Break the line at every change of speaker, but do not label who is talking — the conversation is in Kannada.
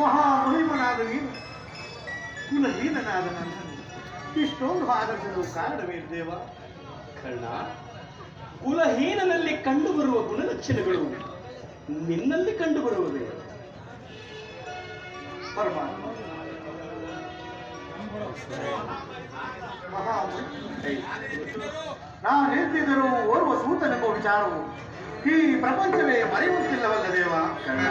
ಮಹಾಮಹಿಮನಾದ ನೀನು ಕುಲಹೀನನಾದ ನನ್ನನ್ನು ಇಷ್ಟೊಂದು ಆದರ್ಶದ ಕಾರಣವೇನು ದೇವ?
ಕರ್ಣ, ಕುಲಹೀನನಲ್ಲಿ ಕಂಡುಬರುವ ಗುಣಲಕ್ಷಣಗಳು ನಿನ್ನಲ್ಲಿ ಕಂಡುಬರುವುದೇ
ಪರಮಾತ್ಮ. ಮಹಾಮಹಿಮ. ಓರ್ವ ಸೂತನೆಂಬ ವಿಚಾರವು ಈ ಪ್ರಪಂಚವೇ ಮರೆಯುತ್ತಿಲ್ಲವಲ್ಲ ದೇವ?
ಕರ್ಣ.